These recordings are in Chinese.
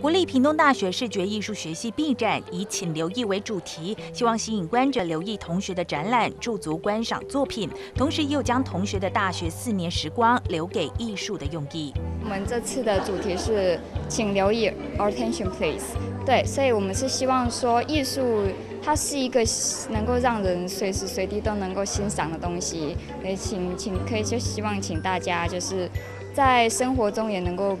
国立屏东大学视觉艺术学系 B 展以“请留意”为主题，希望吸引观者留意同学的展览，驻足观赏作品，同时又将同学的大学四年时光留给艺术的用意。我们这次的主题是“请留意 ”，Attention Please。对，所以我们是希望说，艺术它是一个能够让人随时随地都能够欣赏的东西。也请请可以就希望请大家就是在生活中也能够。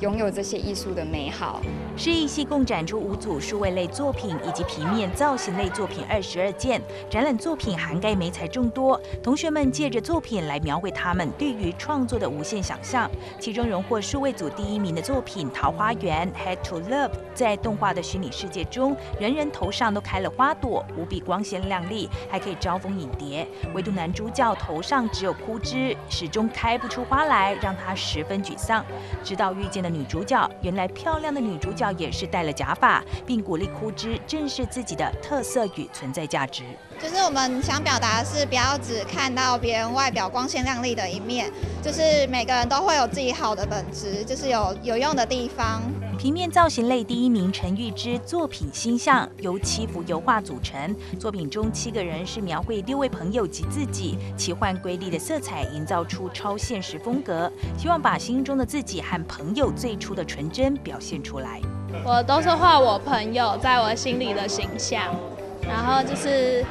拥有这些艺术的美好。诗艺系共展出五组数位类作品以及平面造型类作品二十二件，展览作品涵盖美彩众多。同学们借着作品来描绘他们对于创作的无限想象。其中荣获数位组第一名的作品《桃花源》（Head to Love） 在动画的虚拟世界中，人人头上都开了花朵，无比光鲜亮丽，还可以招蜂引蝶。唯独男主角头上只有枯枝，始终开不出花来，让他十分沮丧。直到遇见。女主角原来漂亮的女主角也是戴了假发，并鼓励枯枝正视自己的特色与存在价值。就是我们想表达的是，不要只看到别人外表光鲜亮丽的一面，就是每个人都会有自己好的本质，就是有有用的地方。平面造型类第一名陈玉芝作品星象由七幅油画组成，作品中七个人是描绘六位朋友及自己，奇幻瑰丽的色彩营造出超现实风格，希望把心中的自己和朋友最初的纯真表现出来。我都是画我朋友在我心里的形象，然后就是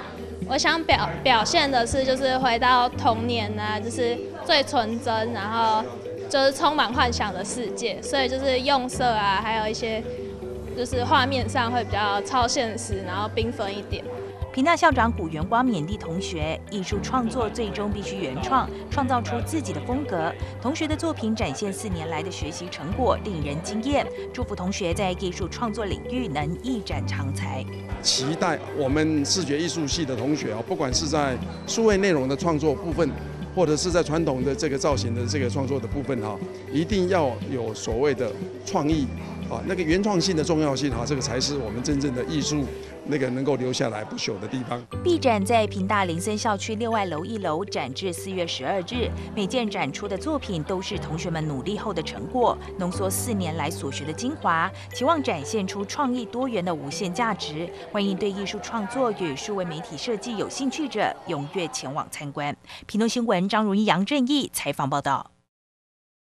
我想表表现的是就是回到童年啊，就是最纯真，然后。就是充满幻想的世界，所以就是用色啊，还有一些就是画面上会比较超现实，然后缤纷一点。平大校长古元光勉励同学，艺术创作最终必须原创，创造出自己的风格。同学的作品展现四年来的学习成果，令人惊艳。祝福同学在艺术创作领域能一展长才。期待我们视觉艺术系的同学啊，不管是在数位内容的创作部分。或者是在传统的这个造型的这个创作的部分哈，一定要有所谓的创意啊，那个原创性的重要性哈，这个才是我们真正的艺术那个能够留下来不朽的地方。B 展在平大林森校区六外楼一楼展至四月十二日，每件展出的作品都是同学们努力后的成果，浓缩四年来所学的精华，期望展现出创意多元的无限价值。欢迎对艺术创作与数位媒体设计有兴趣者踊跃前往参观。平东新闻。张如一、杨正义采访报道。